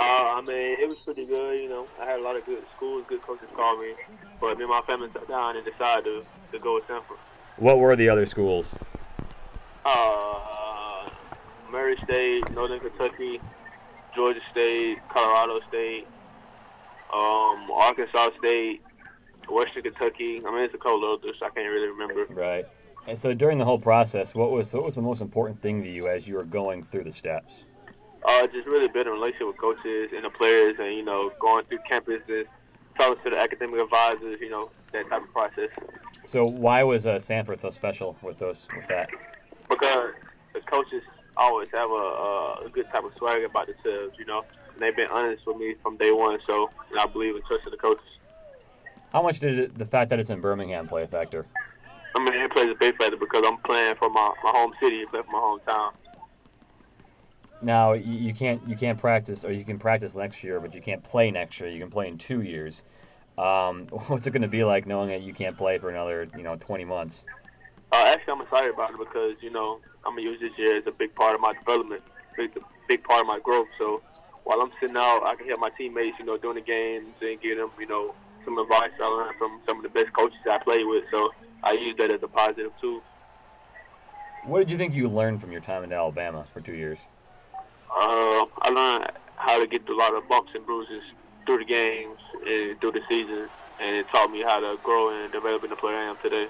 Uh, I mean, it was pretty good. You know, I had a lot of good schools, good coaches call me, but me and my family sat down and decided to, to go with Samford. What were the other schools? Uh, Murray State, Northern Kentucky, Georgia State, Colorado State, um, Arkansas State, Western Kentucky. I mean, it's a couple others. I can't really remember. Right. And so during the whole process, what was what was the most important thing to you as you were going through the steps? Uh, just really building a relationship with coaches and the players, and you know, going through campuses, talking to the academic advisors. You know, that type of process. So why was uh, Samford so special with those with that? Because the coaches always have a, a good type of swag about themselves. You know, and they've been honest with me from day one. So, and I believe in trusting the coaches. How much did it, the fact that it's in Birmingham play a factor? I mean, it plays a big factor because I'm playing for my, my home city, playing for my hometown. Now you, you can't you can't practice, or you can practice next year, but you can't play next year. You can play in two years. Um, what's it going to be like knowing that you can't play for another you know 20 months? Uh, actually, I'm excited about it because you know I'm gonna use this year as a big part of my development, big big part of my growth. So while I'm sitting out, I can help my teammates, you know, during the games and give them, you know, some advice I learned from some of the best coaches I played with. So I use that as a positive too. What did you think you learned from your time in Alabama for two years? Uh, I learned how to get a lot of bumps and bruises through the games and through the season, and it taught me how to grow and develop in the player I am today.